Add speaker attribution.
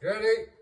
Speaker 1: Ready?